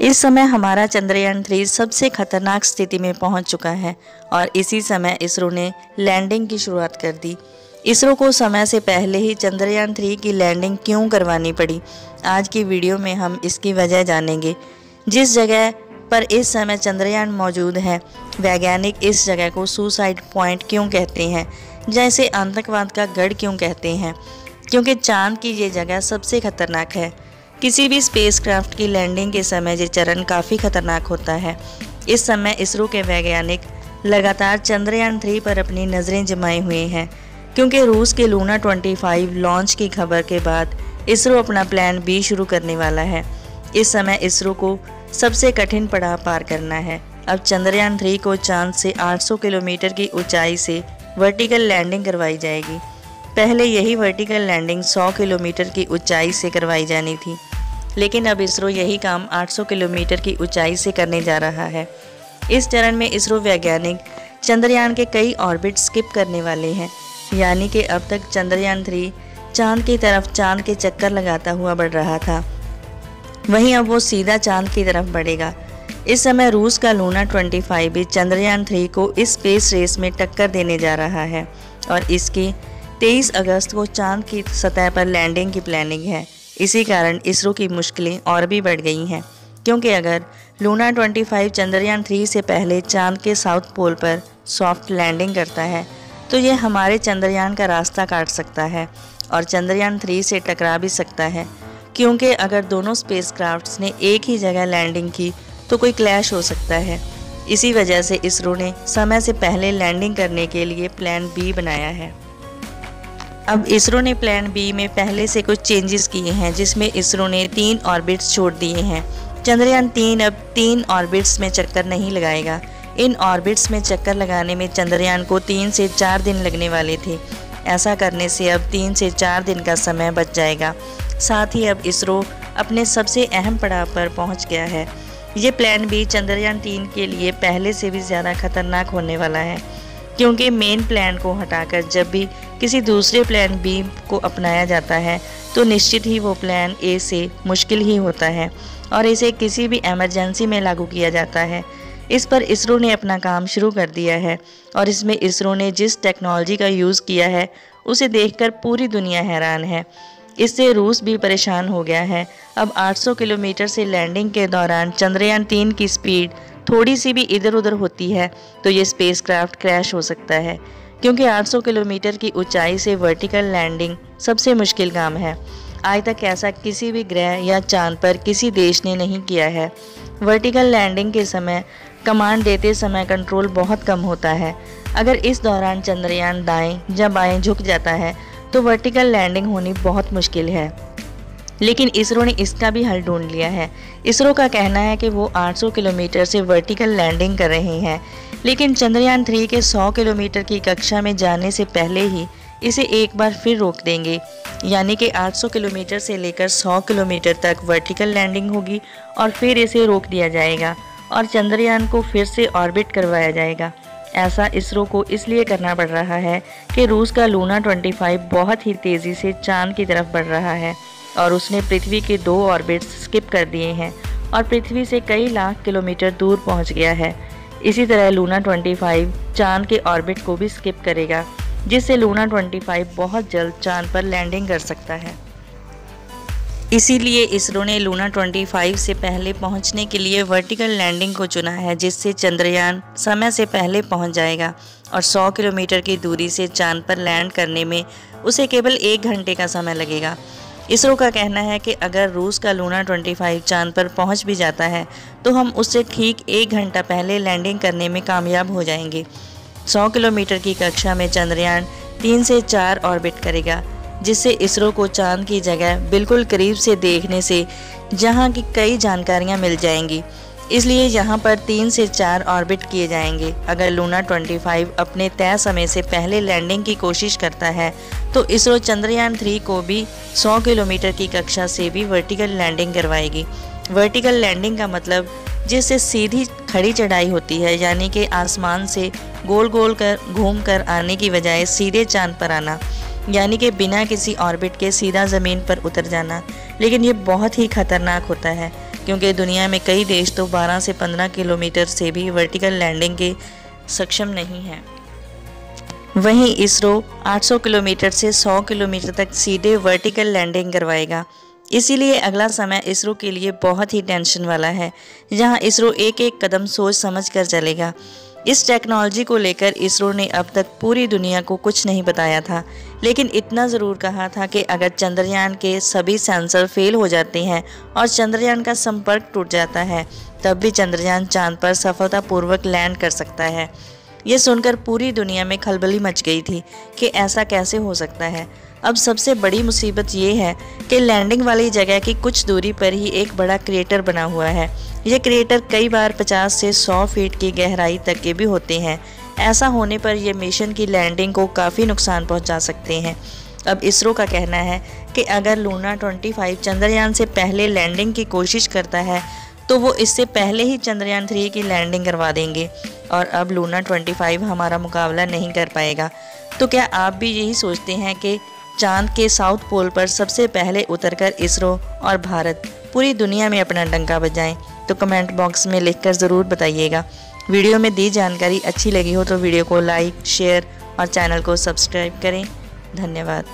इस समय हमारा चंद्रयान थ्री सबसे खतरनाक स्थिति में पहुँच चुका है और इसी समय इसरो ने लैंडिंग की शुरुआत कर दी। इसरो को समय से पहले ही चंद्रयान थ्री की लैंडिंग क्यों करवानी पड़ी, आज की वीडियो में हम इसकी वजह जानेंगे। जिस जगह पर इस समय चंद्रयान मौजूद है, वैज्ञानिक इस जगह को सुसाइड पॉइंट क्यों कहते हैं, जैसे आतंकवाद का गढ़ क्यों कहते हैं, क्योंकि चाँद की ये जगह सबसे खतरनाक है। किसी भी स्पेसक्राफ्ट की लैंडिंग के समय ये चरण काफ़ी खतरनाक होता है। इस समय इसरो के वैज्ञानिक लगातार चंद्रयान थ्री पर अपनी नज़रें जमाए हुए हैं, क्योंकि रूस के लूना 25 लॉन्च की खबर के बाद इसरो अपना प्लान बी शुरू करने वाला है। इस समय इसरो को सबसे कठिन पड़ाव पार करना है। अब चंद्रयान थ्री को चाँद से 800 किलोमीटर की ऊंचाई से वर्टिकल लैंडिंग करवाई जाएगी। पहले यही वर्टिकल लैंडिंग 100 किलोमीटर की ऊंचाई से करवाई जानी थी। लेकिन अब इसरो यही काम 800 किलोमीटर की ऊंचाई से करने जा रहा है। इस चरण में इसरो वैज्ञानिक चंद्रयान के कई ऑर्बिट स्किप करने वाले हैं, यानी कि अब तक चंद्रयान थ्री चाँद की तरफ़ चाँद के चक्कर लगाता हुआ बढ़ रहा था। वहीं अब वो सीधा चाँद की तरफ़ बढ़ेगा। इस समय रूस का लूना 25 भी चंद्रयान थ्री को इस स्पेस रेस में टक्कर देने जा रहा है, और इसकी 23 अगस्त को चाँद की सतह पर लैंडिंग की प्लानिंग है। इसी कारण इसरो की मुश्किलें और भी बढ़ गई हैं, क्योंकि अगर लूना 25 चंद्रयान थ्री से पहले चाँद के साउथ पोल पर सॉफ्ट लैंडिंग करता है तो ये हमारे चंद्रयान का रास्ता काट सकता है और चंद्रयान थ्री से टकरा भी सकता है, क्योंकि अगर दोनों स्पेसक्राफ्ट्स ने एक ही जगह लैंडिंग की तो कोई क्लैश हो सकता है। इसी वजह से इसरो ने समय से पहले लैंडिंग करने के लिए प्लान बी बनाया है। अब इसरो ने प्लान बी में पहले से कुछ चेंजेस किए हैं, जिसमें इसरो ने तीन ऑर्बिट्स छोड़ दिए हैं। चंद्रयान तीन अब तीन ऑर्बिट्स में चक्कर नहीं लगाएगा। इन ऑर्बिट्स में चक्कर लगाने में चंद्रयान को तीन से चार दिन लगने वाले थे। ऐसा करने से अब तीन से चार दिन का समय बच जाएगा। साथ ही अब इसरो अपने सबसे अहम पड़ाव पर पहुँच गया है। ये प्लान भी चंद्रयान तीन के लिए पहले से भी ज़्यादा खतरनाक होने वाला है, क्योंकि मेन प्लान को हटाकर जब भी किसी दूसरे प्लान बी को अपनाया जाता है तो निश्चित ही वो प्लान ए से मुश्किल ही होता है और इसे किसी भी एमरजेंसी में लागू किया जाता है। इस पर इसरो ने अपना काम शुरू कर दिया है और इसमें इसरो ने जिस टेक्नोलॉजी का यूज़ किया है, उसे देखकर पूरी दुनिया हैरान है। इससे रूस भी परेशान हो गया है। अब 800 किलोमीटर से लैंडिंग के दौरान चंद्रयान तीन की स्पीड थोड़ी सी भी इधर उधर होती है तो ये स्पेसक्राफ्ट क्रैश हो सकता है। क्योंकि 800 किलोमीटर की ऊंचाई से वर्टिकल लैंडिंग सबसे मुश्किल काम है। आज तक ऐसा किसी भी ग्रह या चाँद पर किसी देश ने नहीं किया है। वर्टिकल लैंडिंग के समय कमांड देते समय कंट्रोल बहुत कम होता है। अगर इस दौरान चंद्रयान दाएँ या बाएँ झुक जाता है तो वर्टिकल लैंडिंग होनी बहुत मुश्किल है। लेकिन इसरो ने इसका भी हल ढूंढ लिया है। इसरो का कहना है कि वो 800 किलोमीटर से वर्टिकल लैंडिंग कर रहे हैं। लेकिन चंद्रयान थ्री के 100 किलोमीटर की कक्षा में जाने से पहले ही इसे एक बार फिर रोक देंगे। यानी कि 800 किलोमीटर से लेकर 100 किलोमीटर तक वर्टिकल लैंडिंग होगी और फिर इसे रोक दिया जाएगा और चंद्रयान को फिर से ऑर्बिट करवाया जाएगा। ऐसा इसरो को इसलिए करना पड़ रहा है कि रूस का लूना 25 बहुत ही तेज़ी से चाँद की तरफ़ बढ़ रहा है। और उसने पृथ्वी के दो ऑर्बिट्स स्किप कर दिए हैं और पृथ्वी से कई लाख किलोमीटर दूर पहुँच गया है। इसी तरह लूना 25 चाँद के ऑर्बिट को भी स्किप करेगा, जिससे लूना 25 बहुत जल्द चाँद पर लैंडिंग कर सकता है। इसीलिए इसरो ने लूना 25 से पहले पहुँचने के लिए वर्टिकल लैंडिंग को चुना है, जिससे चंद्रयान समय से पहले पहुँच जाएगा और 100 किलोमीटर की दूरी से चाँद पर लैंड करने में उसे केवल एक घंटे का समय लगेगा। इसरो का कहना है कि अगर रूस का लूना 25 चाँद पर पहुँच भी जाता है तो हम उससे ठीक एक घंटा पहले लैंडिंग करने में कामयाब हो जाएँगे। 100 किलोमीटर की कक्षा में चंद्रयान तीन से चार ऑर्बिट करेगा, जिससे इसरो को चाँद की जगह बिल्कुल करीब से देखने से जहाँ की कई जानकारियाँ मिल जाएँगी। इसलिए यहाँ पर तीन से चार ऑर्बिट किए जाएँगे। अगर लूना 25 अपने तय समय से पहले लैंडिंग की कोशिश करता है तो इसरो चंद्रयान थ्री को भी 100 किलोमीटर की कक्षा से भी वर्टिकल लैंडिंग करवाएगी। वर्टिकल लैंडिंग का मतलब जिससे सीधी खड़ी चढ़ाई होती है, यानी कि आसमान से गोल गोल कर, घूम कर आने की बजाय सीधे चाँद पर आना, यानी कि बिना किसी ऑर्बिट के सीधा ज़मीन पर उतर जाना। लेकिन ये बहुत ही ख़तरनाक होता है। क्योंकि दुनिया में कई देश तो 12 से 15 किलोमीटर से भी वर्टिकल लैंडिंग के सक्षम नहीं हैं। वहीं इसरो 800 किलोमीटर से 100 किलोमीटर तक सीधे वर्टिकल लैंडिंग करवाएगा। इसीलिए अगला समय इसरो के लिए बहुत ही टेंशन वाला है, जहाँ इसरो एक एक कदम सोच समझ कर चलेगा। इस टेक्नोलॉजी को लेकर इसरो ने अब तक पूरी दुनिया को कुछ नहीं बताया था, लेकिन इतना ज़रूर कहा था कि अगर चंद्रयान के सभी सेंसर फेल हो जाते हैं और चंद्रयान का संपर्क टूट जाता है, तब भी चंद्रयान चाँद पर सफलतापूर्वक लैंड कर सकता है। ये सुनकर पूरी दुनिया में खलबली मच गई थी कि ऐसा कैसे हो सकता है। अब सबसे बड़ी मुसीबत ये है कि लैंडिंग वाली जगह की कुछ दूरी पर ही एक बड़ा क्रिएटर बना हुआ है। ये क्रिएटर कई बार 50 से 100 फीट की गहराई तक के भी होते हैं। ऐसा होने पर यह मिशन की लैंडिंग को काफ़ी नुकसान पहुँचा सकते हैं। अब इसरो का कहना है कि अगर लूना 25 चंद्रयान से पहले लैंडिंग की कोशिश करता है तो वो इससे पहले ही चंद्रयान थ्री की लैंडिंग करवा देंगे। और अब लूना 25 हमारा मुकाबला नहीं कर पाएगा। तो क्या आप भी यही सोचते हैं कि चाँद के साउथ पोल पर सबसे पहले उतरकर इसरो और भारत पूरी दुनिया में अपना डंका बजाएँ। तो कमेंट बॉक्स में लिखकर ज़रूर बताइएगा। वीडियो में दी जानकारी अच्छी लगी हो तो वीडियो को लाइक शेयर और चैनल को सब्सक्राइब करें। धन्यवाद।